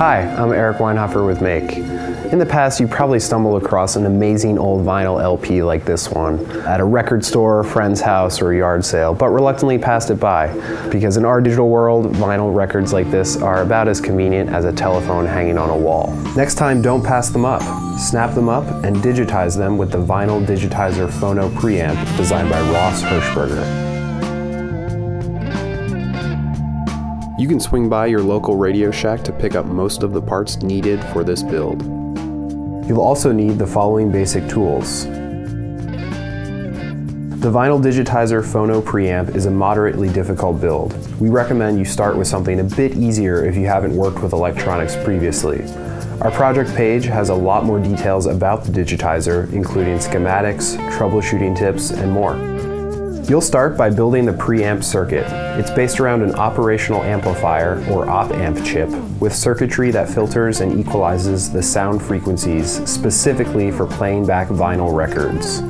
Hi, I'm Eric Weinhoffer with Make. In the past, you probably stumbled across an amazing old vinyl LP like this one at a record store, friend's house, or yard sale, but reluctantly passed it by because in our digital world, vinyl records like this are about as convenient as a telephone hanging on a wall. Next time, don't pass them up. Snap them up and digitize them with the Vinyl Digitizer Phono preamp designed by Ross Hershberger. You can swing by your local Radio Shack to pick up most of the parts needed for this build. You'll also need the following basic tools. The Vinyl Digitizer Phono preamp is a moderately difficult build. We recommend you start with something a bit easier if you haven't worked with electronics previously. Our project page has a lot more details about the digitizer, including schematics, troubleshooting tips, and more. You'll start by building the preamp circuit. It's based around an operational amplifier, or op-amp chip, with circuitry that filters and equalizes the sound frequencies specifically for playing back vinyl records.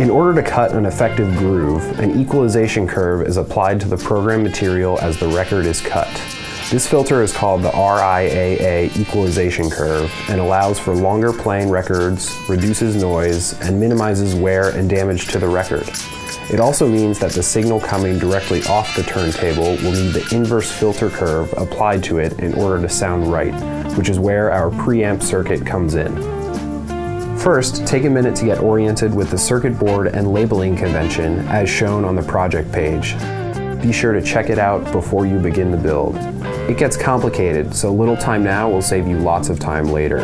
In order to cut an effective groove, an equalization curve is applied to the program material as the record is cut. This filter is called the RIAA equalization curve and allows for longer playing records, reduces noise, and minimizes wear and damage to the record. It also means that the signal coming directly off the turntable will need the inverse filter curve applied to it in order to sound right, which is where our preamp circuit comes in. First, take a minute to get oriented with the circuit board and labeling convention as shown on the project page. Be sure to check it out before you begin the build. It gets complicated, so little time now will save you lots of time later.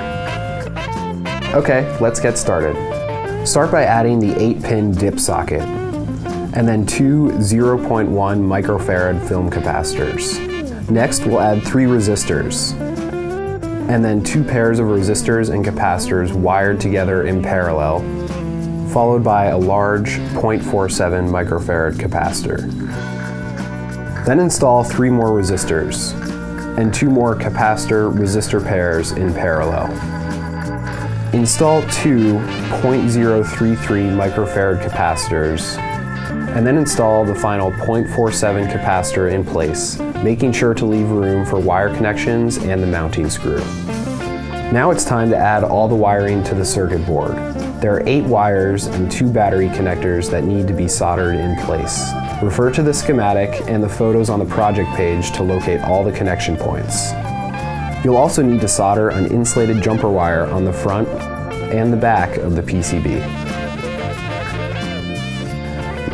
Okay, let's get started. Start by adding the 8-pin dip socket and then two 0.1 microfarad film capacitors. Next, we'll add three resistors, and then two pairs of resistors and capacitors wired together in parallel, followed by a large 0.47 microfarad capacitor. Then install three more resistors, and two more capacitor resistor pairs in parallel. Install two 0.033 microfarad capacitors and then install the final 0.47 capacitor in place, making sure to leave room for wire connections and the mounting screw. Now it's time to add all the wiring to the circuit board. There are eight wires and two battery connectors that need to be soldered in place. Refer to the schematic and the photos on the project page to locate all the connection points. You'll also need to solder an insulated jumper wire on the front and the back of the PCB.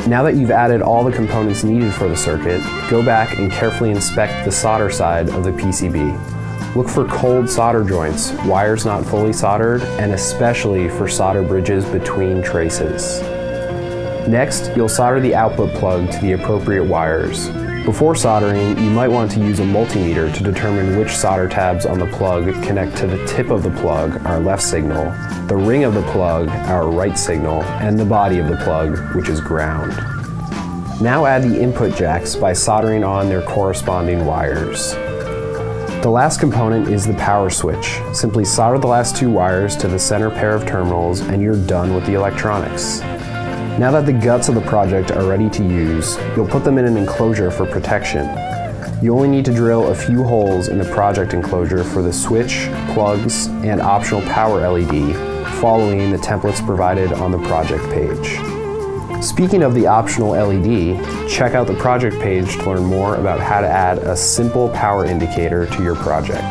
Now that you've added all the components needed for the circuit, go back and carefully inspect the solder side of the PCB. Look for cold solder joints, wires not fully soldered, and especially for solder bridges between traces. Next, you'll solder the output plug to the appropriate wires. Before soldering, you might want to use a multimeter to determine which solder tabs on the plug connect to the tip of the plug, our left signal, the ring of the plug, our right signal, and the body of the plug, which is ground. Now add the input jacks by soldering on their corresponding wires. The last component is the power switch. Simply solder the last two wires to the center pair of terminals and you're done with the electronics. Now that the guts of the project are ready to use, you'll put them in an enclosure for protection. You only need to drill a few holes in the project enclosure for the switch, plugs, and optional power LED, following the templates provided on the project page. Speaking of the optional LED, check out the project page to learn more about how to add a simple power indicator to your project.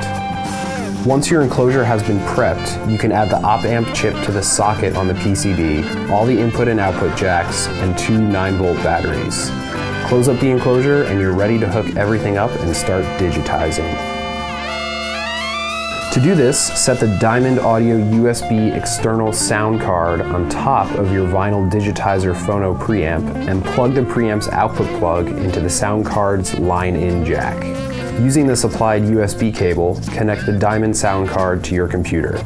Once your enclosure has been prepped, you can add the op-amp chip to the socket on the PCB, all the input and output jacks, and two 9-volt batteries. Close up the enclosure and you're ready to hook everything up and start digitizing. To do this, set the Diamond Audio USB external sound card on top of your vinyl digitizer phono preamp and plug the preamp's output plug into the sound card's line-in jack. Using the supplied USB cable, connect the Diamond sound card to your computer.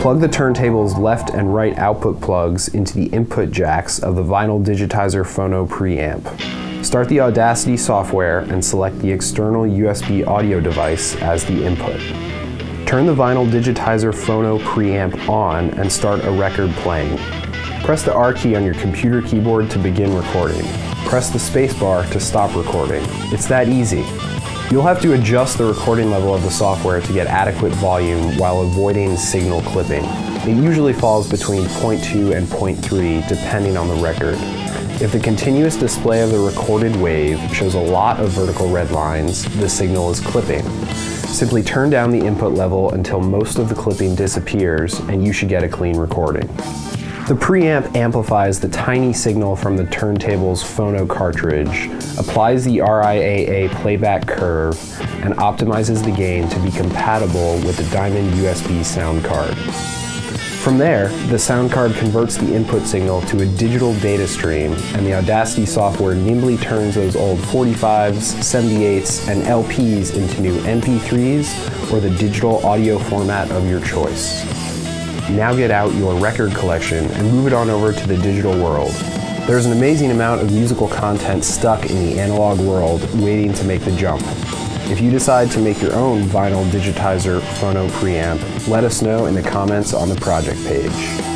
Plug the turntable's left and right output plugs into the input jacks of the Vinyl Digitizer Phono preamp. Start the Audacity software and select the external USB audio device as the input. Turn the Vinyl Digitizer Phono preamp on and start a record playing. Press the R key on your computer keyboard to begin recording. Press the spacebar to stop recording. It's that easy. You'll have to adjust the recording level of the software to get adequate volume while avoiding signal clipping. It usually falls between 0.2 and 0.3 depending on the record. If the continuous display of the recorded wave shows a lot of vertical red lines, the signal is clipping. Simply turn down the input level until most of the clipping disappears and you should get a clean recording. The preamp amplifies the tiny signal from the turntable's phono cartridge, applies the RIAA playback curve, and optimizes the gain to be compatible with the Diamond USB sound card. From there, the sound card converts the input signal to a digital data stream, and the Audacity software nimbly turns those old 45s, 78s, and LPs into new MP3s or the digital audio format of your choice. Now get out your record collection and move it on over to the digital world. There's an amazing amount of musical content stuck in the analog world waiting to make the jump. If you decide to make your own vinyl digitizer phono preamp, let us know in the comments on the project page.